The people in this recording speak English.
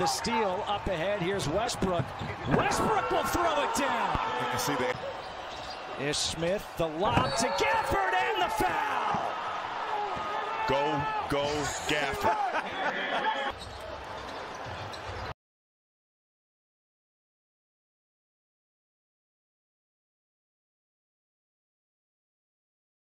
The steal up ahead. Here's Westbrook. Westbrook will throw it down. You can see that. Ish Smith, the lob to Gafford and the foul. Go, go, Gafford.